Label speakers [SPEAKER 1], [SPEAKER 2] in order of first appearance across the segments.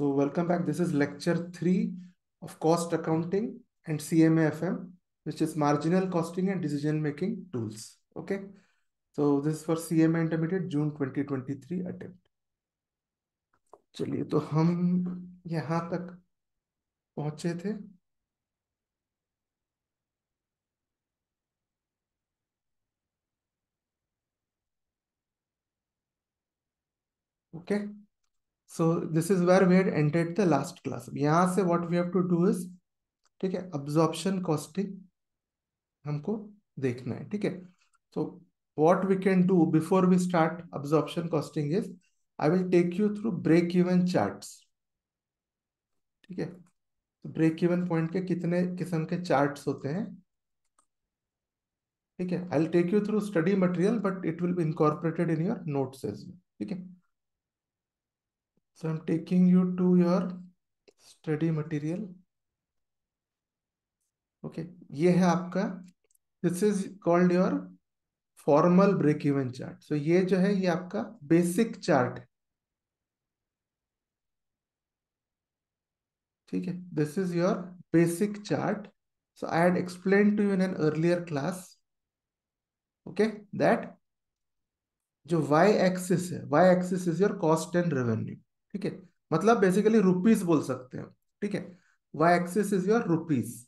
[SPEAKER 1] So welcome back. This is lecture three of cost accounting and CMAFM, which is marginal costing and decision making tools. Okay. So this is for CMA Intermediate June 2023 attempt. चलिए तो हम यहाँ तक पहुँचे थे okay so this is where we had entered the last class यहाँ से what we have to do is ठीक है अब्जॉर्प्शन कॉस्टिंग हमको देखना है, ठीक है? So what we can do before we start absorption costing is I will take you through break even chart ठीक है? ब्रेक इवन पॉइंट के कितने किस्म के चार्ट होते हैं? ठीक है I will take you through study material but it will be incorporated in your notes ठीक है? So I'm taking you to your study material. Okay, ये है आपका this is called your formal break even chart so ये जो है ये आपका बेसिक चार्ट है ठीक है this is your basic chart so i had explained to you in an earlier class okay that जो y axis है y axis is your cost and revenue ठीक है? मतलब बेसिकली रुपीस बोल सकते हैं। ठीक है? Y axis is your rupees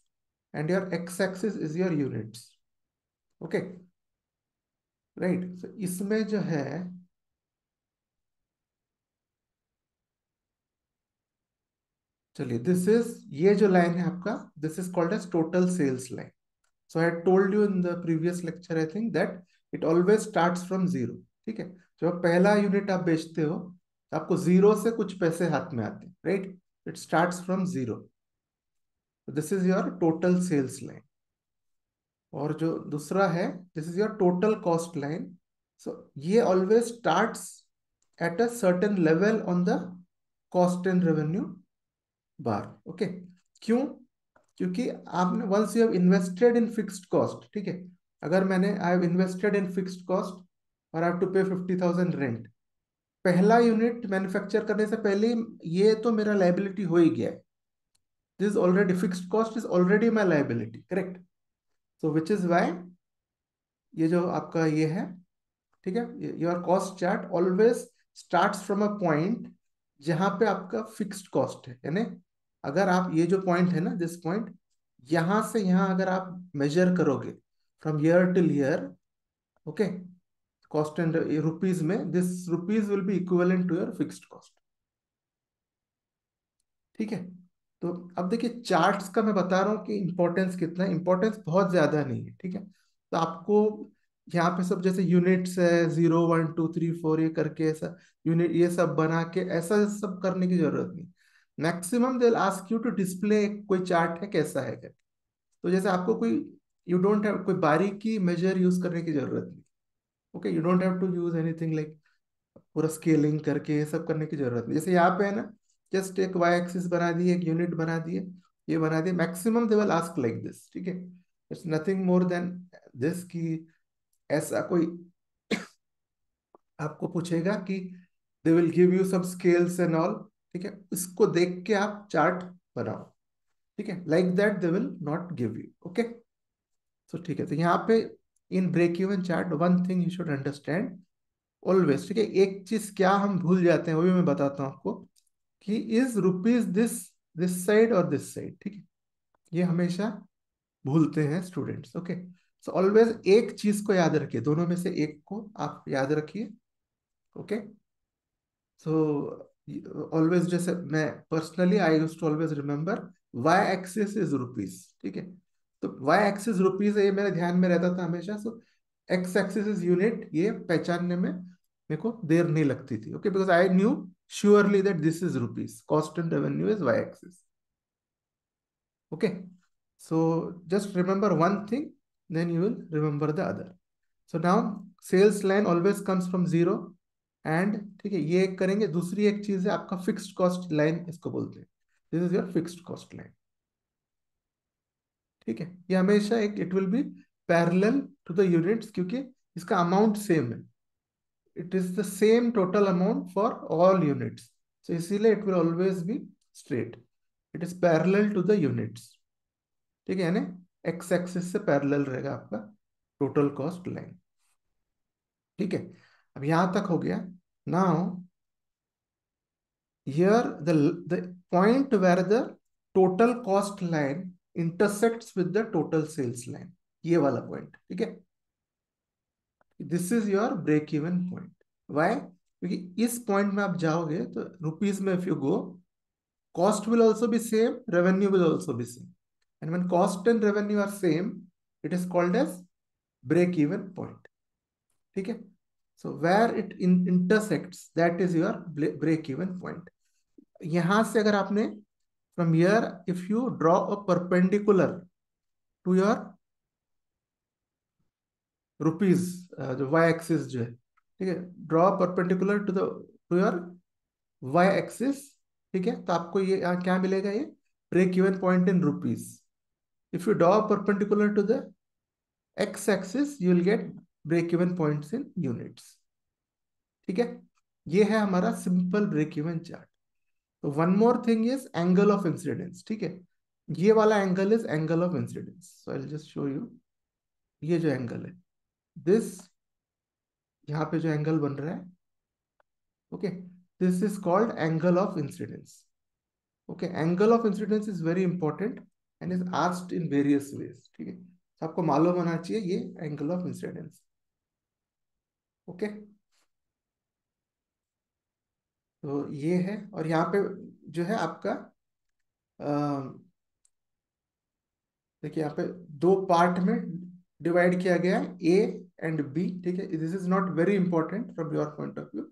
[SPEAKER 1] and your X axis is your units okay right so इसमें जो है, चलिए दिस इज़ ये जो लाइन है आपका this is called as total sales line so I told you in the previous lecture I think that it always starts from zero ठीक है? जब पहला यूनिट आप बेचते हो तो आपको ज़ीरो से कुछ पैसे हाथ में आते हैं right it start from zero this is your total sales line और जो दूसरा है this is your total cost line so ये always start at a certain level on the cost and revenue bar okay क्यों? क्योंकि आपने once you have invested in fixed cost ठीक है? अगर मैंने I have invested in fixed cost और I have to pay fifty thousand rent पहला unit manufacture करने से पहले ये तो मेरा लाइबिलिटी हो ही गया है। This already fixed cost is already my liability correct so which is why ये जो आपका ये है ठीक है? Your cost chart always start from a point जहाँ पे आपका फिक्स्ड कॉस्ट है यानी अगर आप ये जो पॉइंट है ना दिस पॉइंट यहाँ से यहाँ अगर आप मेजर करोगे from year till year okay cost and rupees में this rupees will be equivalent to your fixed cost ठीक है? तो अब देखिए चार्ट्स का मैं बता रहा हूँ कि इम्पोर्टेंस कितना है। इंपॉर्टेंस बहुत ज़्यादा नहीं है, ठीक है? तो आपको यहाँ पे सब जैसे यूनिट्स है zero one two three four ये करके ऐसा यूनिट ये सब बना के ऐसा सब करने की ज़रूरत नहीं। Maximum they ask you to display कोई चार्ट है, कैसा है करके। तो जैसे आपको कोई यू डोंट हैव कोई बारीकी मेजर यूज़ करने की ज़रूरत नहीं। Okay you don't have to use anything like पूरा स्केलिंग करके ये सब करने की ज़रूरत नहीं। जैसे यहाँ पे है ना जस्ट एक वाई एक्सिस बना दिए एक यूनिट बना दिए ये बना दिए maximum they will ask like this ठीक है? It's nothing more than this की ऐसा कोई आपको पूछेगा कि दे विल गिव यू सब स्केल्स एंड ऑल ठीक है? इसको देख के आप चार्ट बनाओ, ठीक है? Like that they will not give you okay so ठीक है तो यहाँ पे in break even chart one thing you should understand always ठीक है? एक चीज़ क्या हम भूल जाते हैं, वो भी मैं बताता हूँ आपको, कि is rupees this this side और दिस साइड ठीक है? ये हमेशा भूलते हैं स्टूडेंट्स ओके सो ऑलवेज एक चीज़ को याद रखिए, दोनों में से एक को आप याद रखिए ओके सो ऑलवेज जैसे मैं personally I use to always remember Y axis is rupees ठीक है? तो वाई एक्सिस रुपीज़ ये मेरे ध्यान में रहता था हमेशा सो एक्स एक्सिस यूनिट ये पहचानने में मेरे को देर नहीं लगती थी okay because I knew surely that this is rupees cost and revenue is Y axis okay so just remember one thing then you will remember the other so now sales line always comes from zero and ठीक है, ये एक करेंगे, दूसरी एक चीज़ है, आपका fixed cost line इसको बोलते हैं। This is your fixed cost line ठीक है? ये हमेशा एक it will be parallel to the units क्योंकि इसका अमाउंट सेम है। It is the same total amount for all units so, इसीलिए it will always be straight. It is parallel to the units. ठीक है, यानी एक्स एक्सिस से parallel रहेगा आपका टोटल कॉस्ट लाइन ठीक है? अब यहाँ तक हो गया। Now here the point where the total cost line intersect with the total sales line ये वाला पॉइंट ठीक है? This is your break even point why क्योंकि इस पॉइंट में आप जाओगे तो रुपीज़ में if you go cost will also be same revenue will also be same and when cost and revenue are same it is called as break even point ठीक है? So where it in intersect that is your break even point यहाँ से अगर आपने from here, if you draw a perpendicular to your rupees जो Y axis जो है, ठीक है? Draw perpendicular to the to your Y axis ठीक है? तो आपको ये यहाँ क्या मिलेगा ये? Break even point in rupees if you draw perpendicular to the X axis you will get break even points in units ठीक है? ये है हमारा simple break even chart one more thing is angle of incidence ठीक है? ये वाला angle is angle of incidence so I just show you ये जो एंगल है दिस यहाँ पे जो एंगल बन रहा है okay this is called angle of incidence okay angle of incidence is very important and is asked in various ways ठीक है? आपको मालूम होना चाहिए ये एंगल ऑफ़ इंसिडेंस ओके तो ये है और यहाँ पे जो है आपका देखिए यहाँ पे दो पार्ट में डिवाइड किया गया है ए एंड बी ठीक है? This is not very important from your point of view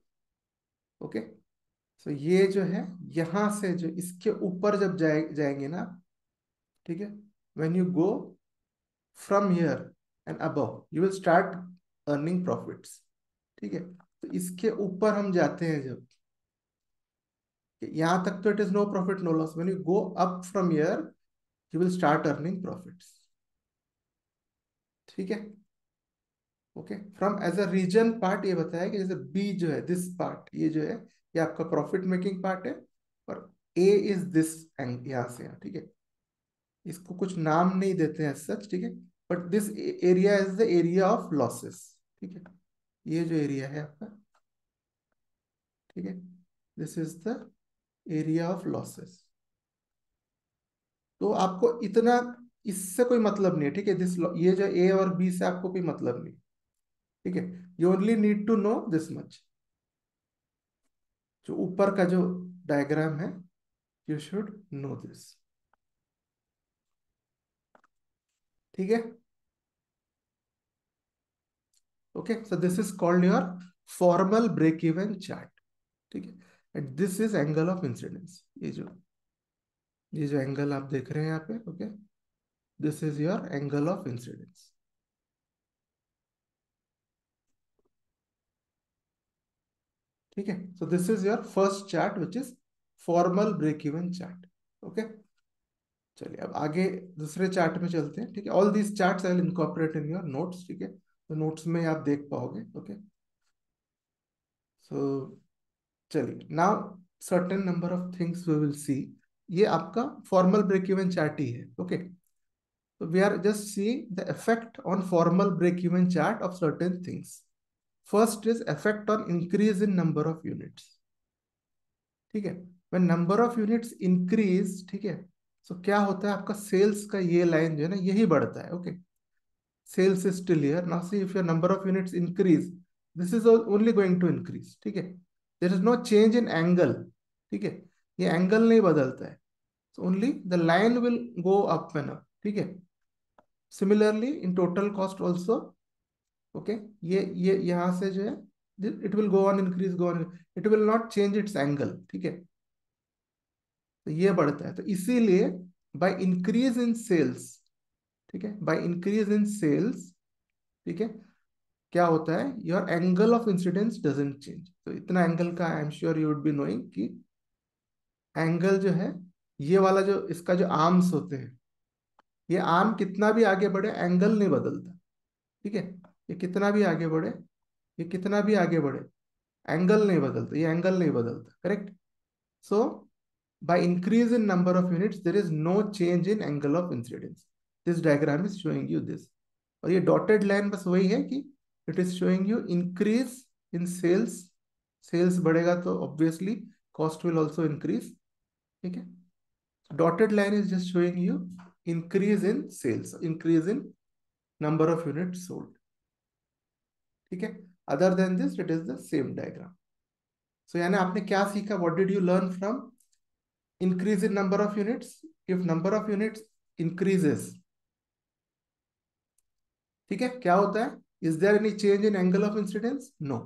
[SPEAKER 1] okay so ये जो है, यहाँ से जो इसके ऊपर जब जाए, जाएँगे ना, ठीक है? When you go from here and above you will start earning profits ठीक है? तो इसके ऊपर हम जाते हैं जब यहाँ तक तो it is no profit no loss when you go up from here you will start earning profits ठीक है? Okay from as a region part ये बताया कि जैसे बी जो है दिस पार्ट ये जो है, ये आपका प्रॉफिट मेकिंग पार्ट है और ए इज़ दिस यहाँ से यहाँ, ठीक है? इसको कुछ नाम नहीं देते हैं सच ठीक है? But this area is the area of losses ठीक है? ये जो एरिया है आपका, ठीक है? This is the area of losses तो आपको इतना, इससे कोई मतलब नहीं है, ठीक है? दिस ये जो ए और बी से आपको कोई मतलब नहीं। ठीक है? You only need to know this much जो ऊपर का जो डायग्राम है यू शुड नो दिस ठीक है? Okay so this is called your formal break even chart ठीक है? And this is angle of incidence ये जो ये जो एंगल आप देख रहे हैं यहाँ पे okay this is your angle of incidence ठीक है? So this is your first chart which is formal break even chart okay चलिए, अब आगे दूसरे चार्ट में चलते हैं, ठीक है? All these charts I will incorporate in your notes ठीक है? तो नोट्स में आप देख पाओगे ओके सो चलिए now certain number of things we will see ये आपका फॉर्मल ब्रेक इवन चार्ट ही है ओके तो we are just see the effect on formal break even chart of certain things first is effect on increase in number of units ठीक है? When number of units increase ठीक है? सो क्या होता है? आपका सेल्स का ये लाइन जो है ना, यही बढ़ता है okay sales is still here now see if your number of units increase this is only going to increase ठीक है? There is not change in angle ठीक है? ये एंगल नहीं बदलता है। Only the line will go up and up ठीक है? Similarly in total cost also okay ये ये, यहाँ से जो है it will go on increase go on it will not change its angle ठीक है? तो ये बढ़ता है। तो इसीलिए बाई इंक्रीज इन सेल्स ठीक है? बाई इंक्रीज इन सेल्स ठीक है? क्या होता है your angle of incidence doesn't change तो इतना एंगल का I am sure you would be knowing कि एंगल जो है, ये वाला जो, इसका जो आर्म्स होते हैं, ये आर्म कितना भी आगे बढ़े एंगल नहीं बदलता। ठीक है? ये कितना भी आगे बढ़े, ये कितना भी आगे बढ़े एंगल नहीं बदलता, ये एंगल नहीं बदलता correct so by increase in number of units, there is no change in angle of incidence. This diagram is showing you this. और ये डॉटेड लाइन बस वही है कि it is showing you increase in sales sales बढ़ेगा तो obviously cost will also increase ठीक है? Dotted line is just showing you increase in sales increase in number of unit sold ठीक है? Other than this it is the same diagram so यानी आपने क्या सीखा? What did you learn from increase in number of units. If number of units increases, ठीक है? क्या होता है? Is there any change in angle of incidence no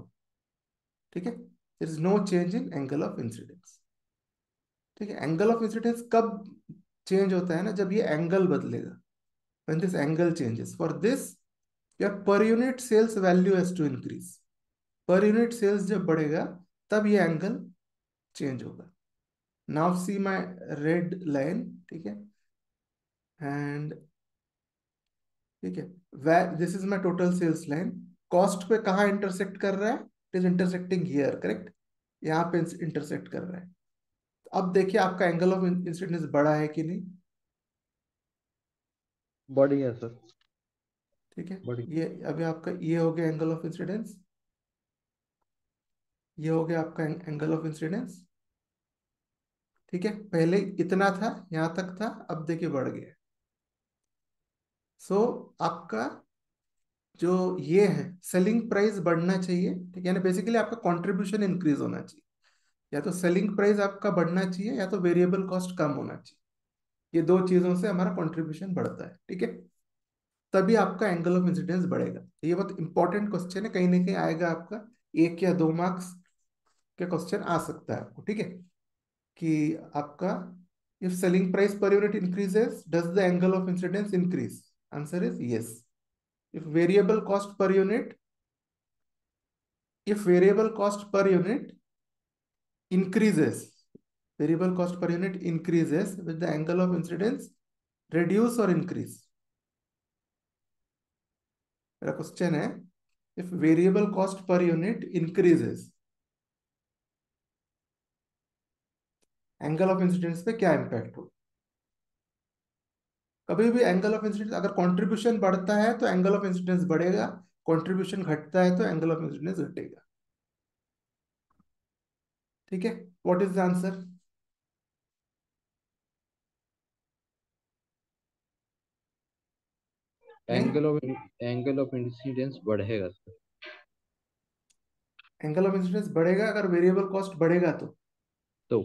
[SPEAKER 1] ठीक है there is no change in angle of incidence ठीक है angle of incidence कब चेंज होता है ना जब ये एंगल बदलेगा when this angle changes for this your per unit sales value has to increase per unit sales जब बढ़ेगा तब ये एंगल चेंज होगा now see my red line ठीक है and ठीक है? This is my total sales line cost पे कहा इंटरसेक्ट कर रहा है? It is intersecting here correct यहाँ पे इंटरसेक्ट कर रहा है। अब देखिए आपका एंगल ऑफ़ इंसिडेंस बड़ा है कि नहीं?
[SPEAKER 2] बड़ी है सर।
[SPEAKER 1] ठीक है? ये अभी आपका ये हो गया एंगल ऑफ़ इंसिडेंस ये हो गया आपका एंगल ऑफ़ इंसिडेंस ठीक है? पहले इतना था यहाँ तक था अब देखिए बढ़ गया। सो so, आपका जो ये है सेलिंग प्राइस बढ़ना चाहिए ठीक है? बेसिकली आपका कंट्रीब्यूशन इंक्रीज होना चाहिए। या तो सेलिंग प्राइस आपका बढ़ना चाहिए या तो वेरिएबल कॉस्ट कम होना चाहिए। ये दो चीज़ों से हमारा कंट्रीब्यूशन बढ़ता है ठीक है? तभी आपका एंगल ऑफ़ इंसिडेंस बढ़ेगा। ये बहुत इंपॉर्टेंट क्वेश्चन है कहीं ना कहीं आएगा आपका एक या दो मार्क्स का क्वेश्चन आ सकता है आपको ठीक है? कि आपका if selling price per unit increases does the angle of incidence increase answer is yes if variable cost per unit if variable cost per unit increases variable cost per unit increases with the angle of incidence reduce or increase मेरा question है if variable cost per unit increases angle of incidence पे क्या impact हो कभी भी angle of incidence अगर contribution बढ़ता है तो एंगल ऑफ़ इंसिडेंस बढ़ेगा कंट्रीब्यूशन घटता है तो एंगल ऑफ़ इंसिडेंस घटेगा। ठीक है? What is the answer
[SPEAKER 2] angle of angle of incidence बढ़ेगा सर
[SPEAKER 1] एंगल ऑफ़ इंसिडेंस बढ़ेगा अगर वेरिएबल कॉस्ट बढ़ेगा तो।
[SPEAKER 2] तो?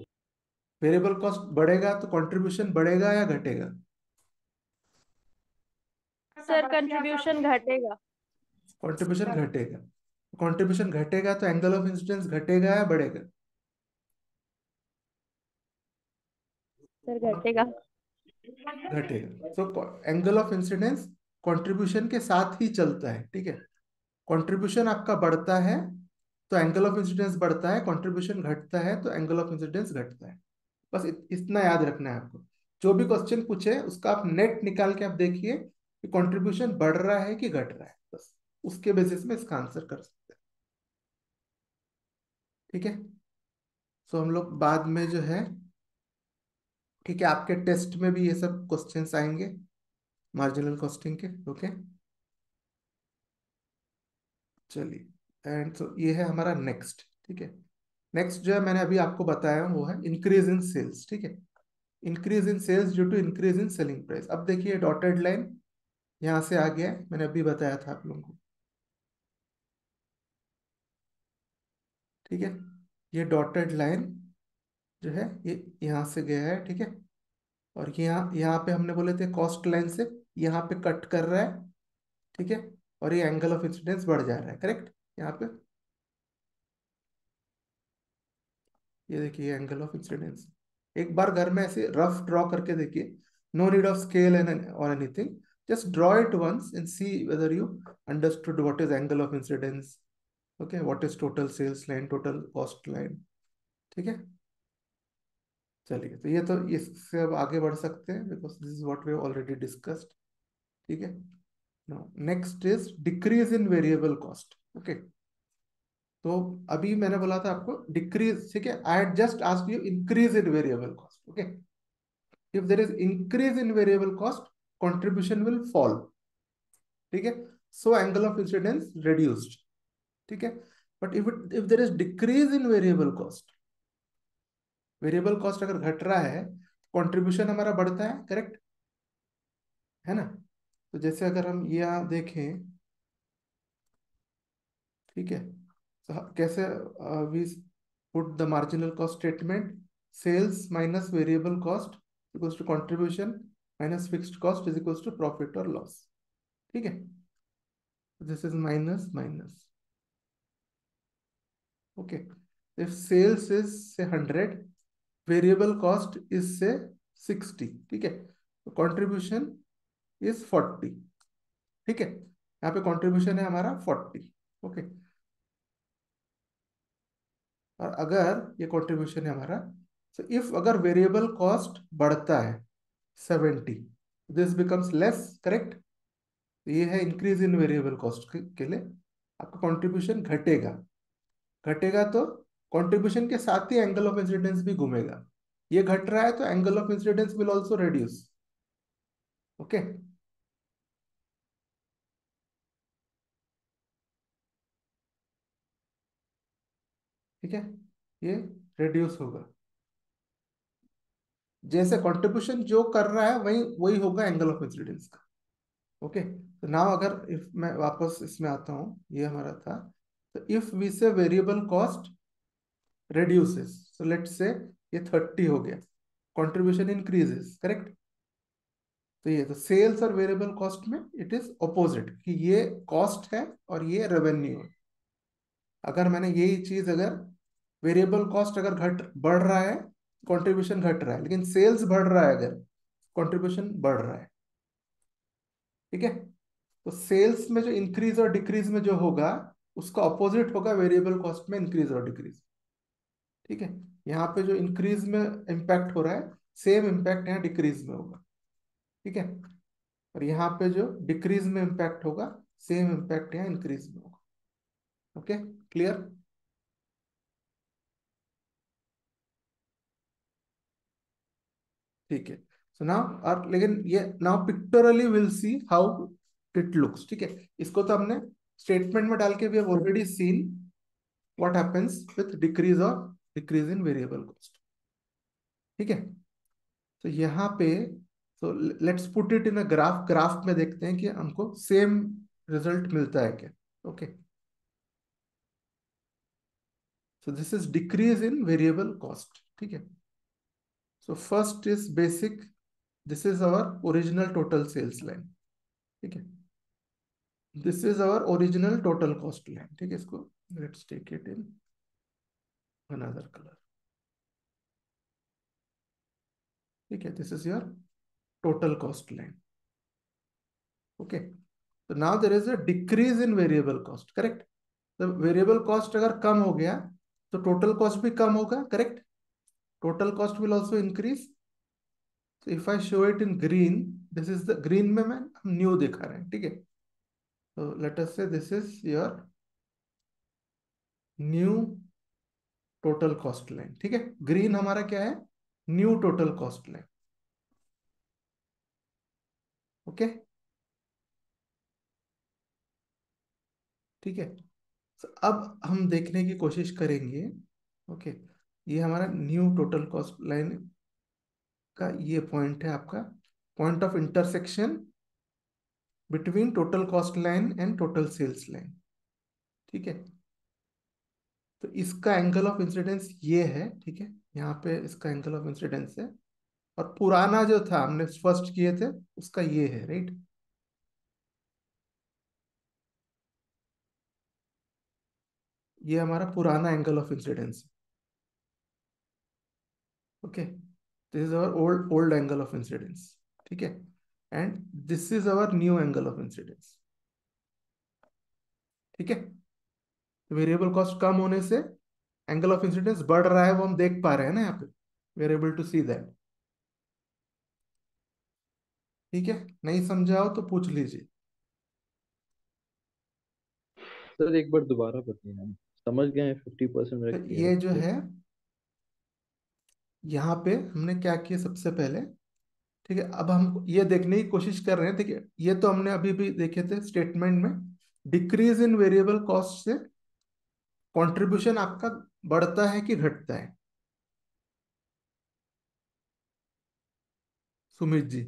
[SPEAKER 1] वेरिएबल कॉस्ट बढ़ेगा तो कंट्रीब्यूशन बढ़ेगा या घटेगा?
[SPEAKER 3] सर कंट्रीब्यूशन घटेगा।
[SPEAKER 1] कंट्रीब्यूशन घटेगा। कंट्रीब्यूशन घटेगा तो एंगल ऑफ़ इंसिडेंस घटेगा या बढ़ेगा?
[SPEAKER 3] सर घटेगा।
[SPEAKER 1] घटेगा। So angle of incidence contribution के साथ ही चलता है ठीक है? कंट्रीब्यूशन आपका बढ़ता है तो एंगल ऑफ़ इंसिडेंस बढ़ता है कंट्रीब्यूशन घटता है तो एंगल ऑफ़ इंसिडेंस घटता है। बस इतना याद रखना है आपको। जो भी क्वेश्चन पूछे उसका आप नेट निकाल के आप देखिए कि कंट्रीब्यूशन बढ़ रहा है कि घट रहा है? बस, उसके बेसिस में इसका आंसर कर सकते हैं। ठीक है? सो हम लोग बाद में जो है, ठीक है, आपके टेस्ट में भी ये सब क्वेश्चंस आएँगे मार्जिनल कॉस्टिंग के ओके चलिए एंड सो ये है हमारा नेक्स्ट ठीक है? नेक्स्ट जो है, मैंने अभी आपको बताया वो है इंक्रीज इन सेल्स ठीक है? Increase in sales due to increase in selling price अब देखिए डॉटेड लाइन यहाँ से आ गया मैंने अभी बताया था आप लोगों को। ठीक है, ये डॉटेड लाइन जो है, ये यहाँ से गया है, ठीक है? और यहाँ यहाँ पे हमने बोले थे कॉस्ट लाइन से, यहाँ पे कट कर रहा है, ठीक है? और ये एंगल ऑफ़ इंसिडेंस बढ़ जा रहा है करेक्ट यहाँ पे। ये देखिए एंगल ऑफ़ इंसिडेंस एक बार घर में ऐसे रफ ड्रॉ करके देखिए no need of scale and और anything just draw it once and see whether you understood what is angle of incidence, okay? What is total sales line, total cost line, ठीक है? चलिए तो ये तो इससे अब आगे बढ़ सकते हैं because this is what we already discussed ठीक है? Now next is decrease in variable cost okay तो अभी मैंने बोला था आपको डिक्रीज ठीक है? I just ask you increase in variable cost okay if there is increase in variable cost contribution will fall ठीक है? So angle of incidence reduced. ठीक है? But if it, if there is decrease in variable cost variable cost अगर घट रहा है contribution हमारा बढ़ता है करेक्ट है ना? तो जैसे अगर हम यहाँ देखें, ठीक है? तो कैसे we put the marginal cost statement sales minus variable cost equals to contribution minus fixed cost is equals to profit और लॉस ठीक है? This is minus minus okay if sales is say hundred variable cost is say sixty ठीक है? Contribution is forty ठीक है? यहाँ पे contribution है हमारा फोर्टी ओके और अगर ये कॉन्ट्रीब्यूशन है हमारा तो इफ़ अगर वेरिएबल कॉस्ट बढ़ता है seventy this becomes less correct ये है इंक्रीज इन वेरिएबल कॉस्ट के लिए। आपका कॉन्ट्रीब्यूशन घटेगा। घटेगा तो कंट्रीब्यूशन के साथ ही एंगल ऑफ़ इंसिडेंस भी घूमेगा। ये घट रहा है तो angle of incidence will also reduce okay ठीक है? ये रिड्यूस होगा। जैसे कंट्रीब्यूशन जो कर रहा है, वही वही होगा एंगल ऑफ़ इंसिडेंस का। ओके तो नाउ अगर इफ़ मैं वापस इसमें आता हूँ, ये हमारा था। तो if we say variable cost reduces, so let's say ये थर्टी हो गया। कंट्रीब्यूशन इंक्रीजेस करेक्ट तो ये तो सेल्स और वेरिएबल कॉस्ट में इट इज़ ऑपोजिट कि ये कॉस्ट है और ये रेवेन्यू है। अगर मैंने यही चीज़, अगर वेरिएबल कॉस्ट अगर घट, बढ़ रहा है कंट्रीब्यूशन घट रहा है, लेकिन सेल्स बढ़ रहा है अगर कंट्रीब्यूशन बढ़ रहा है। ठीक है? तो सेल्स में जो इंक्रीज और डिक्रीज में जो होगा, उसका ऑपोजिट होगा वेरिएबल कॉस्ट में इंक्रीज और डिक्रीज ठीक है? यहाँ पे जो इंक्रीज में इम्पैक्ट हो रहा है सेम इम्पैक्ट यहाँ डिक्रीज में होगा। ठीक है? और यहाँ पे जो डिक्रीज में इम्पैक्ट होगा सेम इम्पैक्ट यहाँ इंक्रीज में होगा। ओके क्लियर ठीक है। सो नाउ और लेकिन ये now pictorially will see how it looks ठीक है। इसको तो हमने स्टेटमेंट में डाल के have already seen what happens with decrease और डिक्रीज इन वेरिएबल कॉस्ट ठीक है। तो यहाँ पे तो let's put it in a graph graph में देखते हैं कि हमको सेम रिज़ल्ट मिलता है क्या okay so this is decrease in variable cost ठीक है। So first is basic this is our original total sales line ठीक है? This is our original total cost line ठीक है इसको? Let's take it in another color. ठीक है? This is your total cost line okay तो now there is a decrease in variable cost correct तो variable cost अगर कम हो गया तो टोटल कॉस्ट भी कम होगा correct total cost will also increase if I show it in green, this is the green में मैं हम न्यू दिखा रहे हैं ठीक है? तो let us say this is your new total cost line ठीक है? ग्रीन हमारा क्या है? New total cost line okay ठीक है? अब हम देखने की कोशिश करेंगे ओके ये हमारा न्यू टोटल कॉस्ट लाइन का ये पॉइंट है आपका। Point of intersection between total cost line and total sales line ठीक है? तो इसका एंगल ऑफ़ इंसिडेंस ये है, ठीक है? यहाँ पे इसका एंगल ऑफ़ इंसिडेंस है। और पुराना जो था, हमने फ़र्स्ट किए थे, उसका ये है राइट ये हमारा पुराना angle of incidence okay this is our old old angle of incidence ठीक है? And this is our new angle of incidence ठीक है? वेरिएबल कॉस्ट कम होने से एंगल ऑफ़ इंसिडेंस बढ़ रहा है वो हम देख पा रहे हैं ना यहाँ पे। We are able to see that ठीक है? नहीं समझाओ तो पूछ लीजिए।
[SPEAKER 2] सर एक बार दोबारा बताइए। समझ गए हैं फिफ्टी परसेंट
[SPEAKER 1] तो ये जो है यहाँ पे हमने क्या किया सबसे पहले? ठीक है, अब हम ये देखने की कोशिश कर रहे हैं देखिए ये तो हमने अभी भी देखे थे स्टेटमेंट में। डिक्रीज इन वेरिएबल कॉस्ट से कंट्रीब्यूशन आपका बढ़ता है कि घटता है? Sumit ji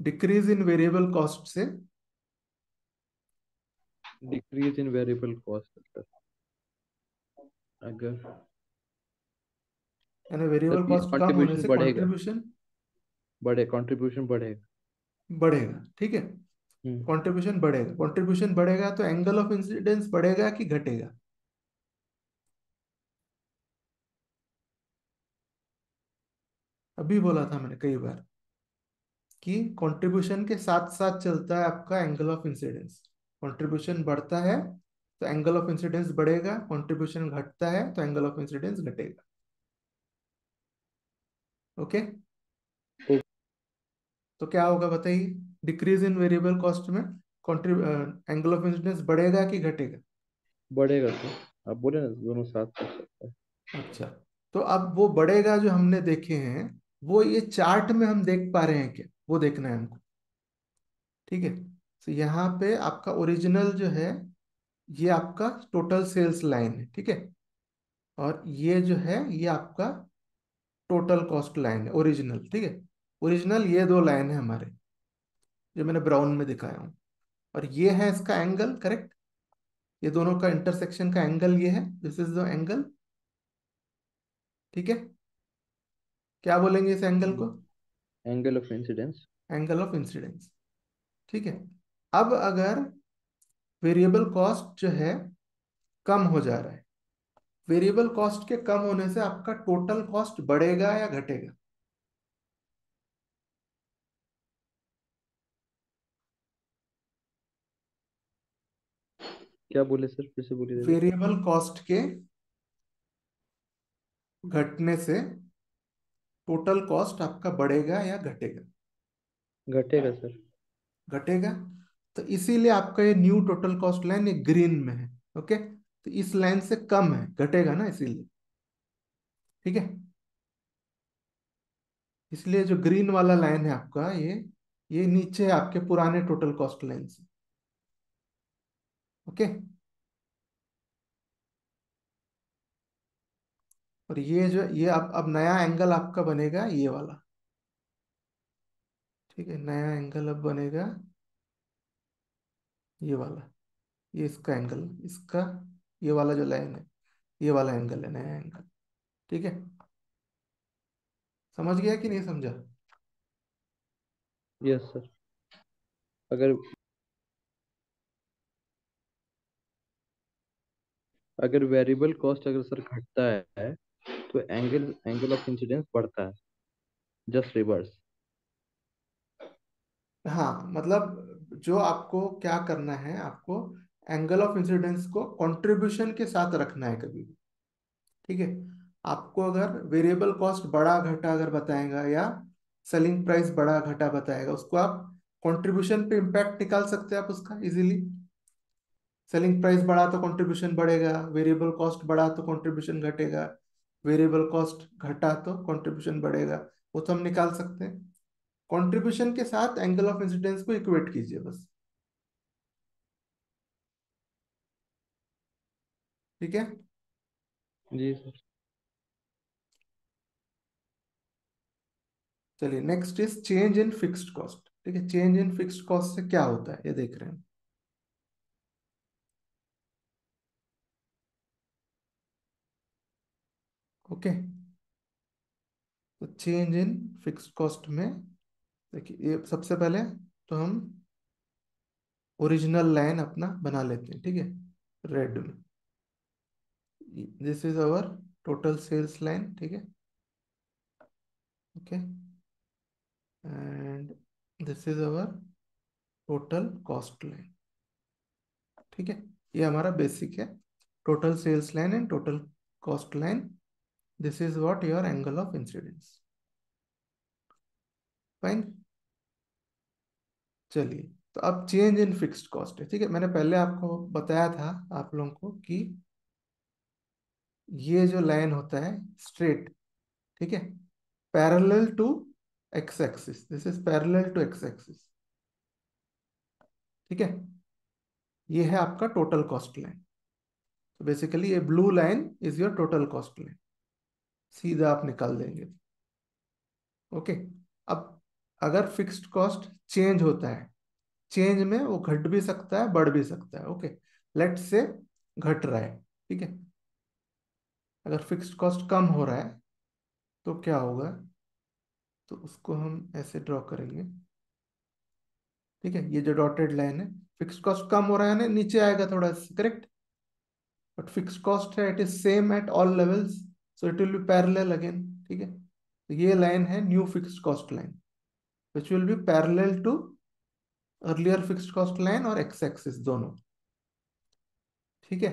[SPEAKER 1] decrease in variable cost से
[SPEAKER 2] डिक्रीज इन वेरिएबल कॉस्ट अगर
[SPEAKER 1] यानी वेरिएबल कॉस्ट कम होने से
[SPEAKER 2] बढ़ेगा।
[SPEAKER 1] कंट्रीब्यूशन
[SPEAKER 2] बढ़े कंट्रीब्यूशन बढ़ेगा
[SPEAKER 1] बढ़ेगा ठीक है?
[SPEAKER 2] हम्म,
[SPEAKER 1] कंट्रीब्यूशन बढ़ेगा। कंट्रीब्यूशन बढ़ेगा तो एंगल ऑफ़ इंसिडेंस बढ़ेगा कि घटेगा? अभी बोला था मैंने कई बार कि कंट्रीब्यूशन के साथ साथ चलता है आपका एंगल ऑफ़ इंसिडेंस कंट्रीब्यूशन बढ़ता है तो एंगल ऑफ़ इंसिडेंस बढ़ेगा कंट्रीब्यूशन घटता है तो एंगल ऑफ़ इंसिडेंस घटेगा। ओके। तो क्या होगा बताइए डिक्रीज इन वेरिएबल कॉस्ट में एंगल ऑफ़ इंसिडेंस बढ़ेगा कि घटेगा?
[SPEAKER 2] बढ़ेगा सर। आप बोले ना दोनों साथ कर सकते हैं।
[SPEAKER 1] अच्छा तो अब वो बढ़ेगा जो हमने देखे हैं वो ये चार्ट में हम देख पा रहे हैं क्या? वो देखना है हमको। ठीक है? तो यहाँ पे आपका ओरिजिनल जो है ये आपका टोटल सेल्स लाइन है ठीक है? और ये जो है ये आपका टोटल कॉस्ट लाइन है ओरिजिनल ठीक है? ओरिजिनल ये दो लाइन है हमारे जो मैंने ब्राउन में दिखाया हूँ। और ये है इसका एंगल करेक्ट? ये दोनों का इंटरसेक्शन का एंगल ये है दिस इज़ द एंगल ठीक है? क्या बोलेंगे इस एंगल को?
[SPEAKER 2] Angle of incidence.
[SPEAKER 1] Angle of incidence ठीक है? अब अगर वेरिएबल कॉस्ट जो है कम हो जा रहा है वेरिएबल कॉस्ट के कम होने से आपका टोटल कॉस्ट बढ़ेगा या घटेगा?
[SPEAKER 2] क्या बोले सर? फिर से बोलिए।
[SPEAKER 1] वेरिएबल कॉस्ट के घटने से टोटल कॉस्ट आपका बढ़ेगा या घटेगा?
[SPEAKER 2] घटेगा सर।
[SPEAKER 1] घटेगा? तो इसीलिए आपका ये न्यू टोटल कॉस्ट लाइन ये ग्रीन में है ओके? तो इस लाइन से कम है, घटेगा ना इसीलिए। ठीक है? इसलिए जो ग्रीन वाला लाइन है आपका, ये ये नीचे है आपके पुराने टोटल कॉस्ट लाइन से। ओके? और ये जो, ये अब अब नया एंगल आपका बनेगा ये वाला। ठीक है, नया एंगल अब बनेगा ये वाला, ये इसका एंगल इसका ये वाला जो लाइन है ये वाला एंगल है नया एंगल ठीक है? समझ गया कि नहीं समझा?
[SPEAKER 2] यस सर अगर अगर वेरिएबल कॉस्ट अगर सर घटता है तो एंगल एंगल ऑफ़ इंसिडेंस बढ़ता है जस्ट रिवर्स
[SPEAKER 1] हाँ मतलब जो आपको क्या करना है आपको एंगल ऑफ़ इंसिडेंस को कंट्रीब्यूशन के साथ रखना है कभी ठीक है? आपको अगर वेरिएबल कॉस्ट बड़ा घटा अगर बताएगा या सेलिंग प्राइस बड़ा घटा बताएगा, उसको आप कंट्रीब्यूशन पे इम्पैक्ट निकाल सकते हैं आप उसका इजीली सेलिंग प्राइस बढ़ा तो कंट्रीब्यूशन बढ़ेगा वेरिएबल कॉस्ट बढ़ा तो कंट्रीब्यूशन घटेगा वेरिएबल कॉस्ट घटा तो कंट्रीब्यूशन बढ़ेगा, वो तो हम निकाल सकते हैं। कंट्रीब्यूशन के साथ एंगल ऑफ़ इंसिडेंस को इक्वेट कीजिए बस। ठीक है?
[SPEAKER 2] जी सर।
[SPEAKER 1] चलिए next is change in fixed cost ठीक है चेंज इन फिक्स्ड कॉस्ट से क्या होता है? ये देख रहे हैं। ओके। तो चेंज इन फिक्स्ड कॉस्ट में देखिए ये सबसे पहले तो हम ओरिजिनल लाइन अपना बना लेते हैं ठीक है? रेड में। This is our total sales line ठीक है? Okay and this is our total cost line ठीक है? ये हमारा बेसिक है। Total sales line and total cost line this is what your angle of incidence. Fine चलिए। तो अब चेंज इन फिक्स्ड कॉस्ट है। ठीक है? मैंने पहले आपको बताया था आप लोगों को कि ये जो लाइन होता है स्ट्रेट ठीक है? Parallel to X axis this is parallel to X axis ठीक है? ये है आपका टोटल कॉस्ट लाइन तो बेसिकली ये blue line is your total cost line सीधा आप निकाल देंगे। ओके अब अगर फिक्स्ड कॉस्ट चेंज होता है चेंज में वो घट भी सकता है, बढ़ भी सकता है। ओके लेट से घट रहा है, ठीक है? अगर फिक्स्ड कॉस्ट कम हो रहा है तो क्या होगा? तो उसको हम ऐसे ड्रॉ करेंगे। ठीक है? ये जो डॉटेड लाइन है फिक्स कॉस्ट कम हो रहा है ना नीचे आएगा थोड़ा करेक्ट बट फिक्स कॉस्ट है it is same at all levels so it will be parallel again ठीक है? तो ये लाइन है new fix cost line which will be parallel to earlier fixed cost line और एक्स एक्सिस दोनों। ठीक है?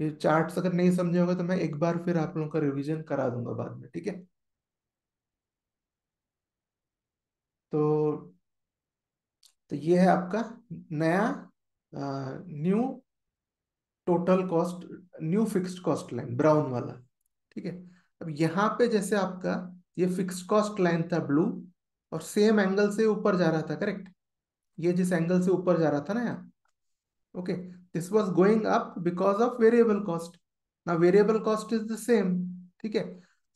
[SPEAKER 1] ये चार्ट्स अगर नहीं समझे होगा तो मैं एक बार फिर आप लोगों का रिवीजन करा दूँगा बाद में, ठीक है? तो तो ये है आपका नया new total cost new fixed cost line brown वाला, ठीक है? अब यहाँ पे जैसे आपका ये फिक्स्ड कॉस्ट लाइन था ब्लू और सेम एंगल से ऊपर जा रहा था करेक्ट ये जिस एंगल से ऊपर जा रहा था ना यहाँ okay this was going up because of variable cost ना variable cost is the same ठीक है?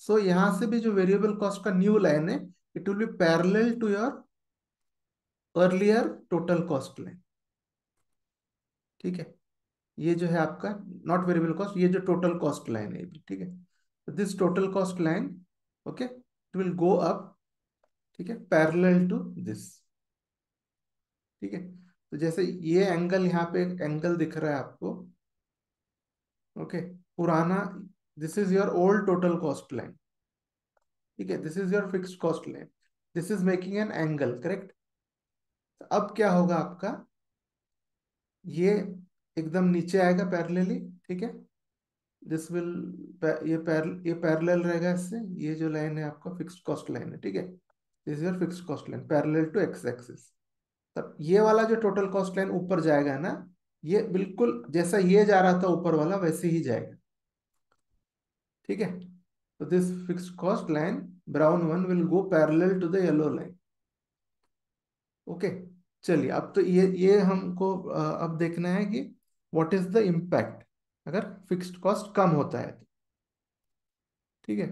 [SPEAKER 1] सो यहाँ से भी जो वेरिएबल कॉस्ट का न्यू लाइन है it will be parallel to your earlier total cost line ठीक है? ये जो है आपका नॉट वेरिएबल कॉस्ट ये जो टोटल कॉस्ट लाइन है ठीक है? This total cost line okay it will go up ठीक है? पैरेलल टू दिस ठीक है? तो जैसे ये एंगल यहाँ पे एंगल दिख रहा है आपको ओके पुराना this is your old total cost line ठीक है? This is your fixed cost line this is making an angle correct अब क्या होगा आपका? ये एकदम नीचे आएगा पैरेलली ठीक है? दिस विल ये पैर ये पैरेलल रहेगा इससे, ये जो लाइन है आपका फिक्स्ड कॉस्ट लाइन है, ठीक है? This is your fixed cost line parallel to X axis तब ये वाला जो टोटल कॉस्ट लाइन ऊपर जाएगा ना, ये बिल्कुल जैसा ये जा रहा था ऊपर वाला, वैसे ही जाएगा। ठीक है? तो this fixed cost line brown one will go parallel to the yellow line okay चलिए, अब तो ये ये हमको अब देखना है कि व्हाट इज़ द इम्पैक्ट अगर फिक्स्ड कॉस्ट कम होता है तो। ठीक है?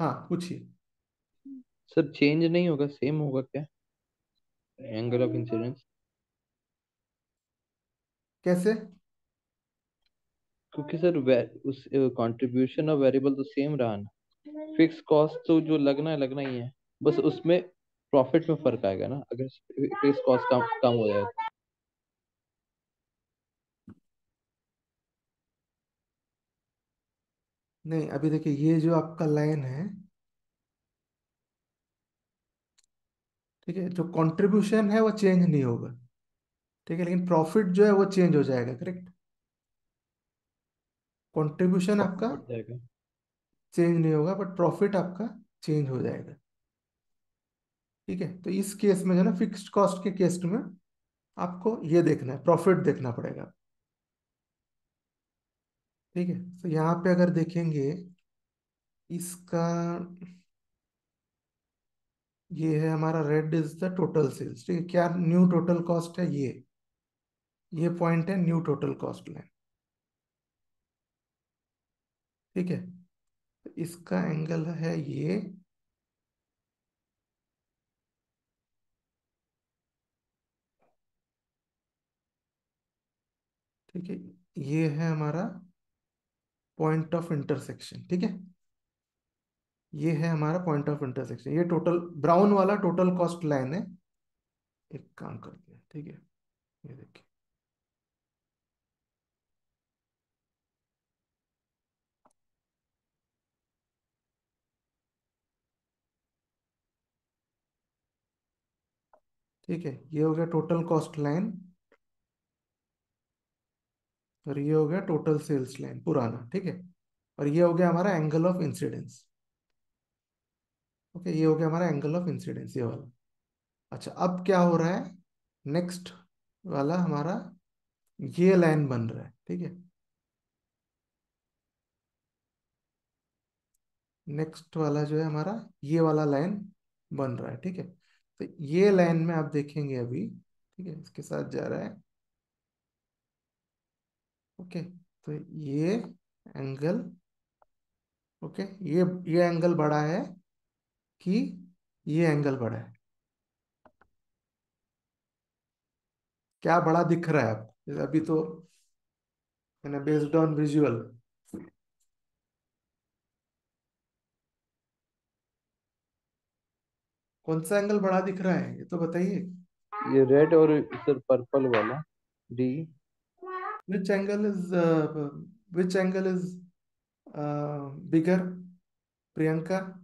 [SPEAKER 1] हाँ पूछिए।
[SPEAKER 2] सर चेंज नहीं होगा सेम होगा क्या? एंगल ऑफ़ इंसिडेंस
[SPEAKER 1] कैसे?
[SPEAKER 2] क्योंकि सर उस कंट्रीब्यूशन ऑफ़ वेरिएबल तो सेम रहा ना। फिक्स कॉस्ट तो जो लगना है लगना ही है। बस उसमें प्रॉफिट में फ़र्क आएगा ना अगर फिक्स कॉस्ट कम कम हो जाए।
[SPEAKER 1] नहीं अभी देखिए ये जो आपका लाइन है ठीक है? जो कंट्रीब्यूशन है वो चेंज नहीं होगा। ठीक है? लेकिन प्रॉफिट जो है वो चेंज हो जाएगा करेक्ट कंट्रीब्यूशन आपका चेंज नहीं होगा बट प्रॉफिट आपका चेंज हो जाएगा। ठीक है? तो इस केस में जो है ना फिक्स्ड कॉस्ट के केस में आपको ये देखना है प्रॉफिट देखना पड़ेगा। ठीक है? तो यहाँ पे अगर देखेंगे इसका ये है हमारा red is the total sales ठीक है? क्या न्यू टोटल कॉस्ट है ये? ये पॉइंट है न्यू टोटल कॉस्ट लाइन ठीक है? तो इसका एंगल है ये. ठीक है? ये है हमारा पॉइंट ऑफ़ इंटरसेक्शन ठीक है? ये है हमारा पॉइंट ऑफ़ इंटरसेक्शन ये टोटल ब्राउन वाला टोटल कॉस्ट लाइन है। एक काम करते हैं, ठीक है? ये देखिए। ठीक है, ये हो गया टोटल कॉस्ट लाइन और ये हो गया टोटल सेल्स लाइन पुराना, ठीक है? और ये हो गया हमारा एंगल ऑफ़ इंसिडेंस ओके, ये हो गया हमारा एंगल ऑफ़ इंसिडेंस ये वाला। अच्छा अब क्या हो रहा है? नेक्स्ट वाला हमारा, ये लाइन बन रहा है, ठीक है? नेक्स्ट वाला जो है हमारा, ये वाला लाइन बन रहा है, ठीक है? तो ये लाइन में आप देखेंगे अभी, ठीक है? इसके साथ जा रहा है। ओके तो ये एंगल ओके, ये ये एंगल बड़ा है। कि ये एंगल बड़ा है। क्या बड़ा दिख रहा है आपको अभी तो मैंने बेस्ड ऑन विजुअल कौन सा एंगल बड़ा दिख रहा है? ये तो बताइए।
[SPEAKER 2] ये रेड और सर पर्पल वाला D
[SPEAKER 1] which angle is uh, which angle is uh, bigger? Priyanka?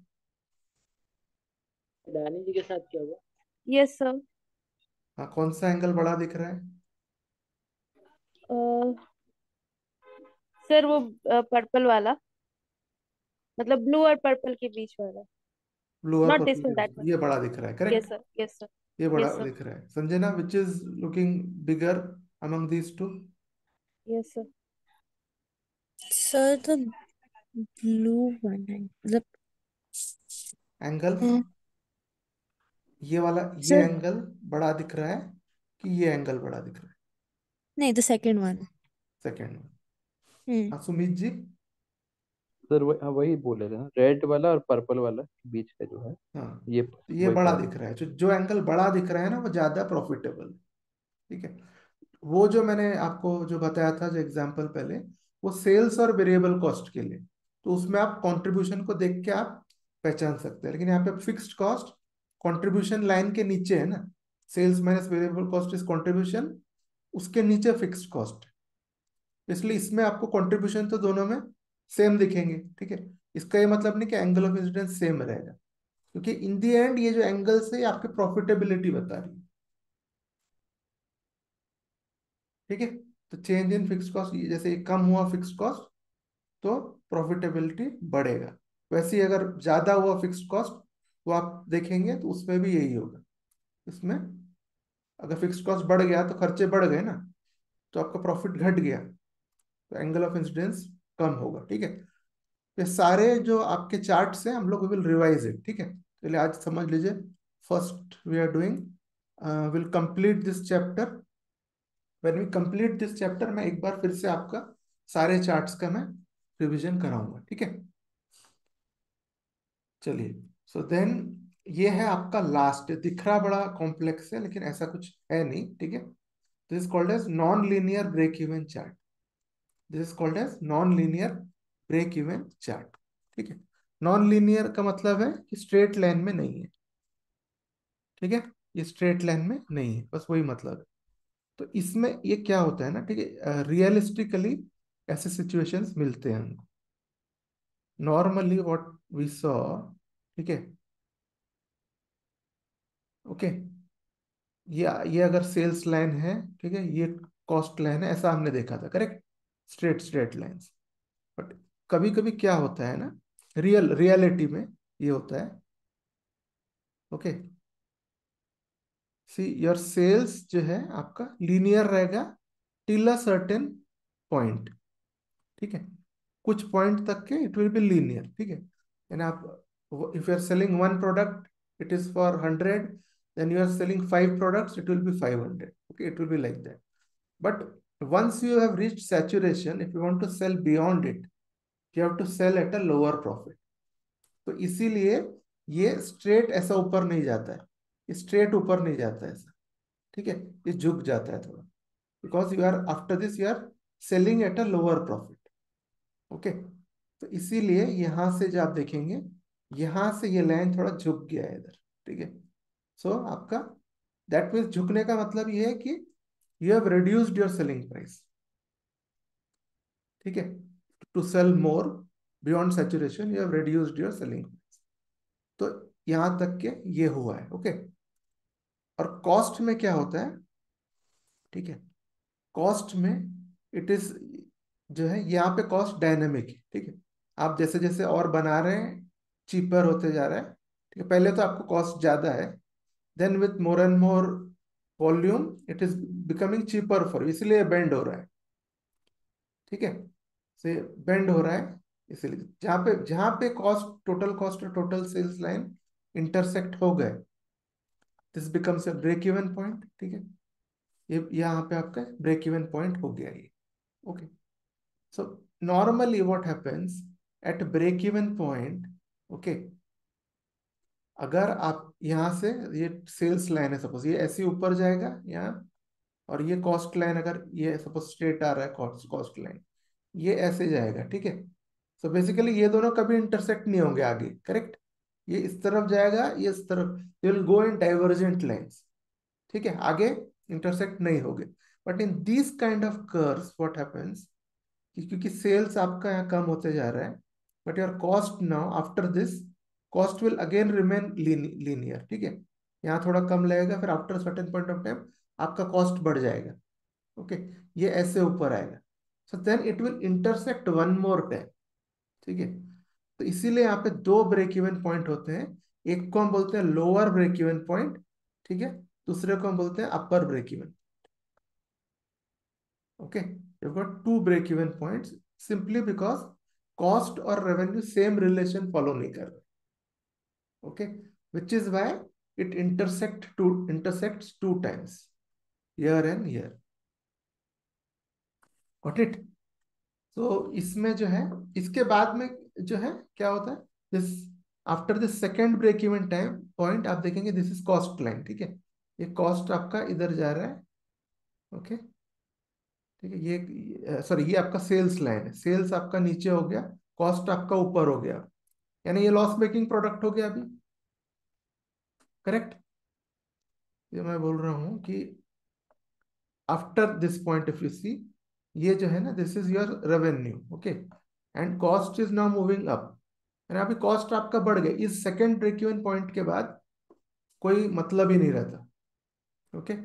[SPEAKER 4] Dani ji के साथ क्या हुआ?
[SPEAKER 3] यस सर
[SPEAKER 1] हाँ कौन सा एंगल बड़ा दिख रहा है?
[SPEAKER 3] सर वो पर्पल वाला। मतलब ब्लू और पर्पल के बीच वाला।
[SPEAKER 1] ब्लू और पर्पल. ये बड़ा दिख रहा है correct yes
[SPEAKER 3] sir yes sir
[SPEAKER 1] ये बड़ा
[SPEAKER 3] Yes,
[SPEAKER 1] दिख रहा है। Sanjana which is looking bigger among these two
[SPEAKER 3] yes sir
[SPEAKER 5] sir तो ब्लू वन मतलब
[SPEAKER 1] एंगल। ये वाला ये
[SPEAKER 5] Sir.
[SPEAKER 1] एंगल बड़ा दिख रहा है कि ये एंगल बड़ा दिख रहा है?
[SPEAKER 5] नहीं द सेकंड वन
[SPEAKER 1] सेकेंड में
[SPEAKER 5] हम्म।
[SPEAKER 1] हाँ सुमित जी?
[SPEAKER 2] सर वही हाँ, वही बोले थे ना रेड वाला और पर्पल वाला बीच का जो है
[SPEAKER 1] हाँ
[SPEAKER 2] ये
[SPEAKER 1] तो ये
[SPEAKER 2] वही
[SPEAKER 1] बड़ा दिख रहा है। जो जो एंगल बड़ा दिख रहा है ना वो ज़्यादा प्रॉफिटेबल है। ठीक है? वो जो मैंने आपको जो बताया था जो एग्जांपल पहले वो सेल्स और वेरिएबल कॉस्ट के लिए। तो उसमें आप कंट्रीब्यूशन को देख के आप पहचान सकते हैं। लेकिन यहाँ पे फिक्स्ड कॉस्ट कंट्रीब्यूशन लाइन के नीचे है ना sales minus variable cost is contribution उसके नीचे फिक्स्ड कॉस्ट इसलिए इसमें आपको कंट्रीब्यूशन तो दोनों में सेम दिखेंगे, ठीक है? इसका ये मतलब नहीं कि एंगल ऑफ़ इंसिडेंस सेम रहेगा, क्योंकि इन दी एंड ये जो एंगल्स है आपकी प्रॉफिटेबिलिटी बता रही है। ठीक है? तो चेंज इन फिक्स कॉस्ट जैसे कम हुआ फिक्स कॉस्ट तो प्रॉफिटेबिलिटी बढ़ेगा। वैसे ही अगर ज़्यादा हुआ फिक्स कॉस्ट तो आप देखेंगे तो उसमें भी यही होगा। इसमें अगर फिक्स कॉस्ट बढ़ गया तो खर्चे बढ़ गए ना तो आपका प्रॉफिट घट गया तो एंगल ऑफ़ इंसिडेंस कम होगा, ठीक है? ये सारे जो आपके चार्ट हैं, हम लोग विल रिवाइज इट ठीक है? चलिए आज समझ लीजिए। First we are doing will complete this chapter when we complete this chapter मैं एक बार फिर से आपका सारे चार्ट्स का मैं रिवीजन कराऊँगा, ठीक है? चलिए। सो देन ये है आपका लास्ट दिख रहा बड़ा कॉम्प्लेक्स है, लेकिन ऐसा कुछ है नहीं, ठीक है? This is called as non linear break even chart this is called as non linear break even chart ठीक है? नॉन लीनियर का मतलब है कि स्ट्रेट लाइन में नहीं है, ठीक है? ये स्ट्रेट लाइन में नहीं है, बस वही मतलब है। तो इसमें ये क्या होता है ना, ठीक है? रियलिस्टिकली ऐसे सिचुएशंस मिलते हैं हमको। नॉर्मली व्हाट वी सॉ ठीक है? ओके। ये ये अगर सेल्स लाइन है, ठीक है? ये कॉस्ट लाइन है, ऐसा हमने देखा था correct straight straight lines but कभी कभी क्या होता है ना रियल रियलिटी में ये होता है। ओके? सी योर सेल्स जो है, आपका लीनियर रहेगा टिल अ सर्टेन पॉइंट ठीक है? कुछ पॉइंट तक के इट विल बी लीनियर ठीक है? यानी आप if you are selling one product it is for 100 then you are selling five products it will be 500 okay it will be like that but once you have reached saturation if you want to sell beyond it you have to sell at a lower profit तो इसीलिए ये straight ऐसा ऊपर नहीं जाता है straight ऊपर नहीं जाता है ऐसा ठीक है ये झुक जाता है थोड़ा because you are after this you are selling at a lower profit okay तो इसीलिए यहाँ से जब आप देखेंगे यहाँ से ये लाइन थोड़ा झुक गया है इधर, ठीक है? सो आपका दैट मीन्स झुकने का मतलब ये है कि you have reduced your selling price ठीक है? To sell more beyond saturation you have reduced your selling price तो यहाँ तक के ये हुआ है ओके और कॉस्ट में क्या होता है? ठीक है कॉस्ट में इट इज़ जो है, यहाँ पे कॉस्ट डायनेमिक है, ठीक है? आप जैसे जैसे और बना रहे हैं चीपर होते जा रहा है। ठीक है, पहले तो आपको कॉस्ट ज़्यादा है। Then with more and more volume it is becoming cheaper for इसलिए बेंड हो रहा है। ठीक है, से बेंड हो रहा है, इसीलिए। जहाँ पे जहाँ पे कॉस्ट टोटल कॉस्ट और टोटल सेल्स लाइन इंटरसेक्ट हो गए this becomes a break even point ठीक है? ये, यहाँ पे आपका ब्रेक इवन पॉइंट हो गया ये। Okay so normally what happens at break even point okay. अगर आप यहाँ से ये सेल्स लाइन है सपोज़ ये ऐसे ऊपर जाएगा यहाँ, और ये कॉस्ट लाइन अगर ये सपोज़ स्ट्रेट आ रहा है कॉस्ट कॉस्ट लाइन ये ऐसे जाएगा, ठीक है? सो बेसिकली ये दोनों कभी इंटरसेक्ट नहीं होंगे आगे करेक्ट ये इस तरफ़ जाएगा, ये इस तरफ़ will go in divergent lines ठीक है? आगे इंटरसेक्ट नहीं होंगे। But in this kind of curves what happens क्योंकि सेल्स आपका यहाँ कम होते जा रहा है but your cost now after this cost will again remain linear ठीक है? यहाँ थोड़ा कम लगेगा, फिर after certain point of time आपका कॉस्ट बढ़ जाएगा। Okay okay? ये ऐसे ऊपर आएगा। So then it will intersect one more time ठीक है? तो इसीलिए यहाँ पे दो ब्रेक इवन पॉइंट होते हैं। एक को हम बोलते हैं लोअर ब्रेक इवन पॉइंट ठीक है? दूसरे को हम बोलते हैं upper break even okay you got two break even points simply because cost और रेवेन्यू सेम रिलेशन फॉलो नहीं कर रहे। Okay which is why it intersect two intersect two times here and here got it तो इसमें जो है, इसके बाद में जो है, क्या होता है? This after this second break even time point आप देखेंगे दिस इज़ कॉस्ट लाइन ठीक है? ये कॉस्ट आपका इधर जा रहा है ओके ठीक है, ये सॉरी ये आपका सेल्स लाइन है। सेल्स आपका नीचे हो गया कॉस्ट आपका ऊपर हो गया। यानी ये लॉस मेकिंग प्रोडक्ट हो गया अभी। करेक्ट ये मैं बोल रहा हूँ कि after this point if you see ये जो है ना this is your revenue okay and cost is now moving up यानी अभी कॉस्ट आपका बढ़ गया। इस सेकेंड ब्रेक पॉइंट के बाद कोई मतलब ही नहीं रहता ओके okay?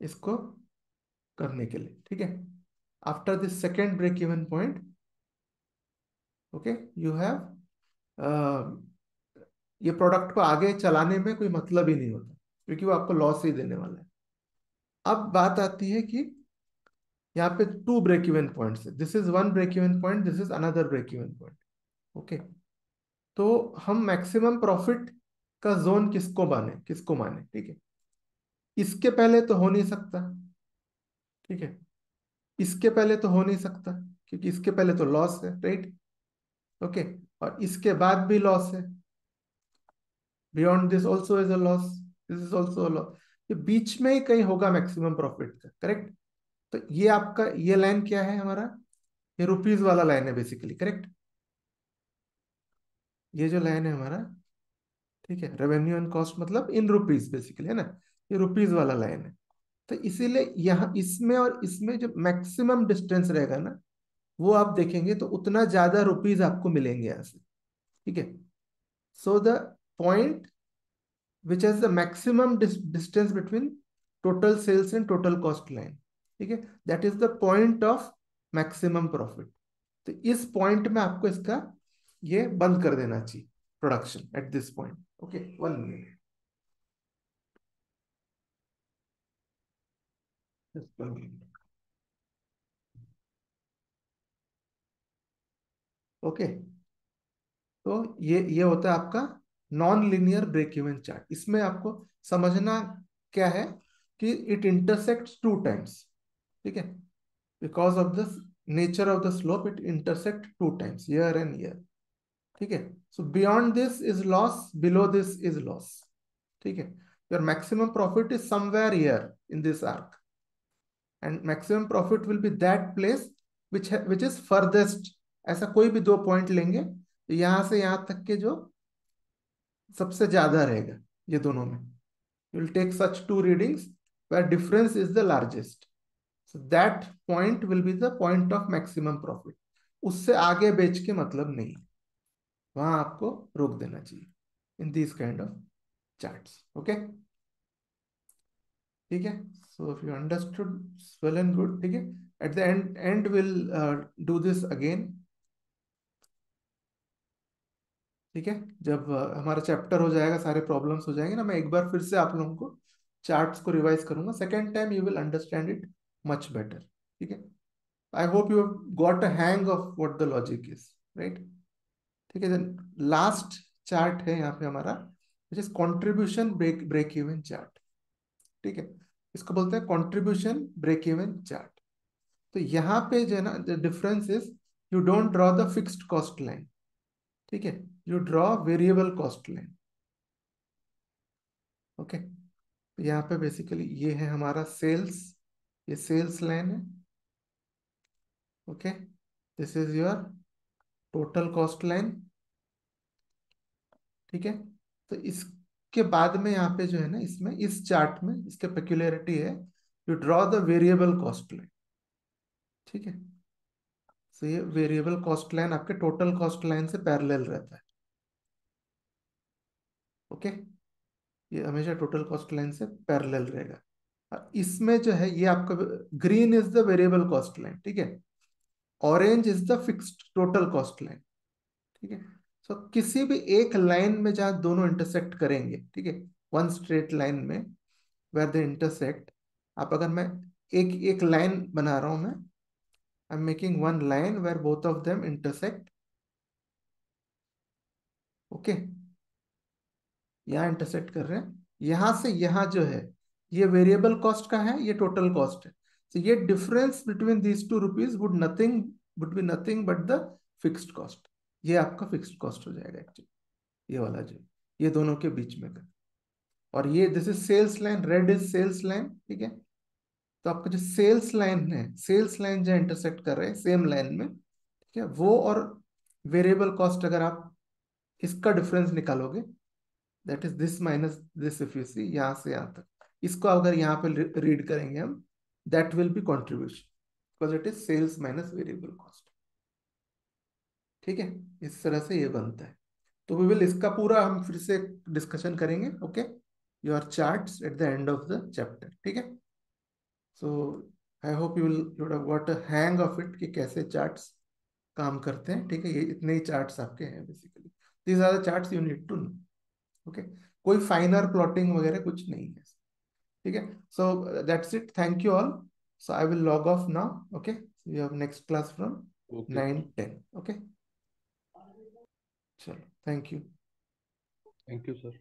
[SPEAKER 1] इसको करने के लिए, ठीक है? After this second break even point okay you have ये प्रोडक्ट को आगे चलाने में कोई मतलब ही नहीं होता, क्योंकि वो आपको लॉस ही देने वाला है। अब बात आती है कि यहाँ पे टू ब्रेक इवन पॉइंट्स है। This is one break even point this is another break even point okay तो हम मैक्सिमम प्रॉफिट का जोन किसको माने किसको माने, ठीक है? इसके पहले तो हो नहीं सकता, ठीक है? इसके पहले तो हो नहीं सकता, क्योंकि इसके पहले तो लॉस है राइट ओके okay. और इसके बाद भी लॉस है. Beyond this also is a loss this is also loss ये बीच में ही कहीं होगा मैक्सिमम प्रॉफिट का करेक्ट तो ये आपका, ये लाइन क्या है हमारा? ये रुपीज़ वाला लाइन है बेसिकली करेक्ट ये जो लाइन है हमारा, ठीक है रेवेन्यू एंड कॉस्ट मतलब इन रुपीज़ बेसिकली है ना? ये रुपीज़ वाला लाइन है. तो इसीलिए यहाँ इसमें और इसमें जो मैक्सिमम डिस्टेंस रहेगा ना, वो आप देखेंगे तो उतना ज़्यादा रुपीज़ आपको मिलेंगे यहाँ से, ठीक है? So the point which has the maximum distance between total sales and total cost line ठीक है? That is the point of maximum profit तो इस पॉइंट में आपको इसका ये बंद कर देना चाहिए production at this point okay one minute okay. तो ये ये होता है आपका non linear break even chart इसमें आपको समझना क्या है कि इट इंटरसेक्ट टू टाइम्स ठीक है? Because of the nature of the slope it intersect two times here and here ठीक है? So beyond this is loss below this is loss ठीक है? Your maximum profit is somewhere here in this arc and maximum profit will be that place which which is farthest ऐसा कोई भी दो point लेंगे तो यहाँ से यहाँ तक के जो सबसे ज़्यादा रहेगा, ये दोनों में। You will take such two readings where difference is the largest. So that point will be the point of maximum profit. उससे आगे बेच के मतलब नहीं। वहाँ आपको रोक देना चाहिए। In this kind of charts okay ठीक है? So if you understood well and good ठीक है? At the end and will do this again ठीक है? जब uh, हमारा चैप्टर हो जाएगा सारे प्रॉब्लम्स हो जाएँगे ना मैं एक बार फिर से आप लोगों को चार्ट्स को रिवाइज करूँगा। Second time you will understand it much better ठीक है? I hope you got a hang of what the logic is right ठीक है लास्ट चार्ट है यहाँ पे हमारा which is contribution break break even chart ठीक है? इसको बोलते हैं कॉन्ट्रीब्यूशन ब्रेक इवन चार्ट तो यहाँ पे जो है ना difference is you don't draw the fixed cost line ठीक है? You draw variable cost line okay यहाँ पे बेसिकली ये है हमारा सेल्स ये सेल्स लाइन है. Okay this is your total cost line ठीक है? तो इसके बाद में यहाँ पे जो है ना, इसमें, इस चार्ट में इसके पेक्युलरिटी है you draw the variable cost line ठीक है? तो ये वेरिएबल कॉस्ट लाइन आपके टोटल कॉस्ट लाइन से पैरेलल रहता है। ओके ये हमेशा टोटल कॉस्ट लाइन से पैरेलल रहेगा। इसमें जो है, ये आपका green is the variable cost line ठीक है? Orange is the fixed total cost line ठीक है? सो किसी भी एक लाइन में जहाँ दोनों इंटरसेक्ट करेंगे, ठीक है? वन स्ट्रेट लाइन में वेर द इंटरसेक्ट आप अगर मैं एक एक लाइन बना रहा हूँ मैं I am making one line where both of them intersect okay यहाँ इंटरसेक्ट कर रहे हैं। यहाँ से यहाँ जो है, ये वेरिएबल कॉस्ट का है, ये टोटल कॉस्ट है। So, ये difference between these two rupees would nothing would be nothing but the fixed cost ये आपका फिक्स्ड कॉस्ट हो जाएगा एक्चुअली ये वाला जो, ये दोनों के बीच में का। और ये this is sales line red is sales line ठीक है? तो आपका जो सेल्स लाइन है सेल्स लाइन जो इंटरसेक्ट कर रहे हैं सेम लाइन में, ठीक है? वो और वेरिएबल कॉस्ट अगर आप इसका डिफरेंस निकालोगे that is this minus this if you see यहाँ से यहाँ तक। इसको अगर यहाँ पे रीड करेंगे हम that will be contribution because it is sales minus variable cost ठीक है? इस तरह से ये बनता है। तो वी विल इसका पूरा हम फिर से डिस्कशन करेंगे okay your charts at the end of the chapter ठीक है? So I hope you will you have got a hang of it कि कैसे चार्ट्स काम करते हैं ठीक है? ये इतने ही चार्ट्स आपके हैं basically these are the charts you need to know okay कोई फाइनर प्लॉटिंग वगैरह कुछ नहीं है ठीक है? So that's it thank you all so I will log off now okay you have next class from nine ten okay चलो thank you
[SPEAKER 2] thank you sir